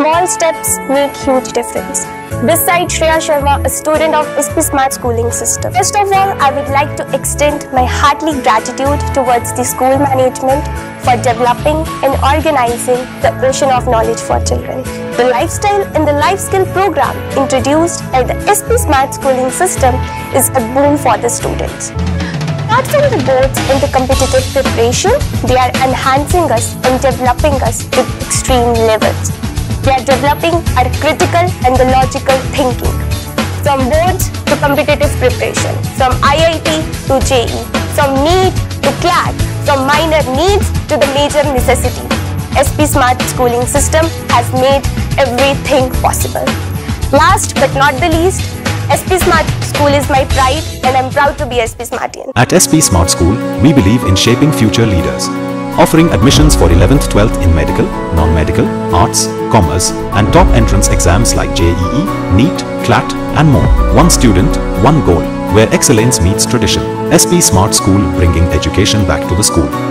Small steps make huge difference. Besides Shreya Sharma, a student of SP Smart Schooling System. First of all, I would like to extend my heartily gratitude towards the school management for developing and organizing the Ocean of Knowledge for Children. The lifestyle and the life skill program introduced by the SP Smart Schooling System is a boon for the students. Apart from the boards and the competitive preparation, they are enhancing us and developing us to extreme levels. Developing our critical and the logical thinking. From boards to competitive preparation, from IIT to JEE, from NEET to CLAT, from minor needs to the major necessity. SP Smart Schooling System has made everything possible. Last but not the least, SP Smart School is my pride and I'm proud to be SP Smartian. At SP Smart School, we believe in shaping future leaders. Offering admissions for 11th, 12th in medical, non-medical, arts, commerce and top entrance exams like JEE, NEET, CLAT and more. One student, one goal, where excellence meets tradition. SP Smart School bringing education back to the school.